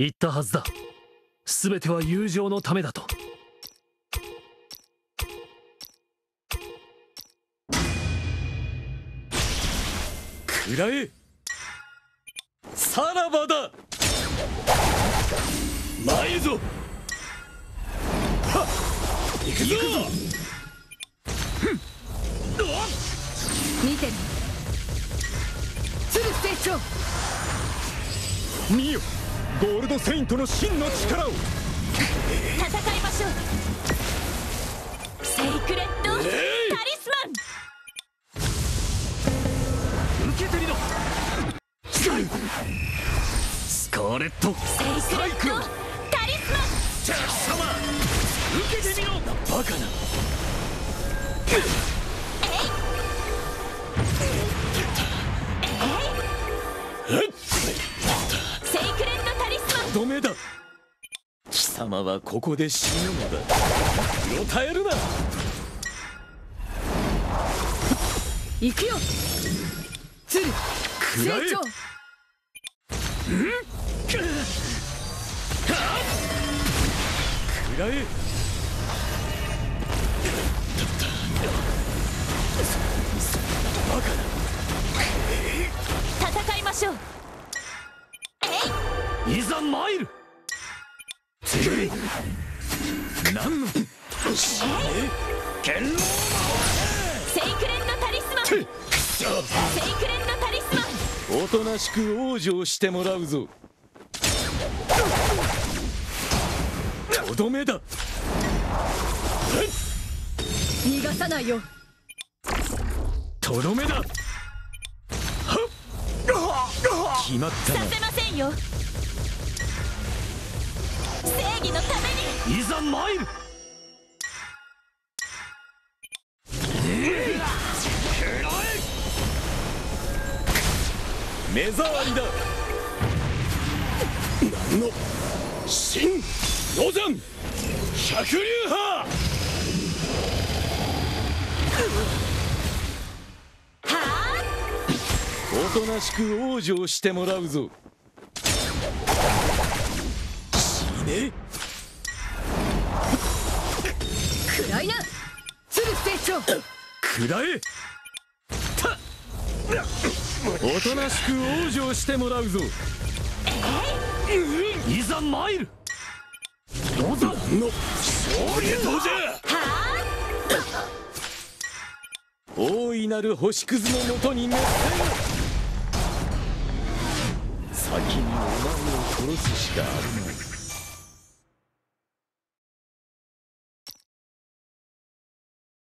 言ったはずだ。全ては友情のためだと。食らえ。さらばだ。前へぞ。はっ。行くぞ。見てる。鶴成長。見よゴールドセイントの真の力を。戦いましょう。セイクレットタリスマン。受けてみろスカーレット。セイクレットタリスマン。貴様。受けてみろ。バカな。セ様はここで死ぬのだ。うろたえるな。行くよ。鶴成長。食らえ。戦いましょう。いざ参る何の？剣能セイクレタリスマンセイクレタリスマン。おとなしく往生してもらうぞ。とどめだ。逃がさないよ。とどめだ。決まっ。たなさせませんよ。正義のために。いざ参る。目障りだ。何の新ロザン百竜派。はおとなしく往生してもらうぞ。死ね。あ暗いな。鶴成長。食らえたおとなしく往生してもらうぞ。いざ参る。どうぞ。の勝利とじゃ。大いなる星屑のもとに熱せよ先にお前を殺すしかあるまい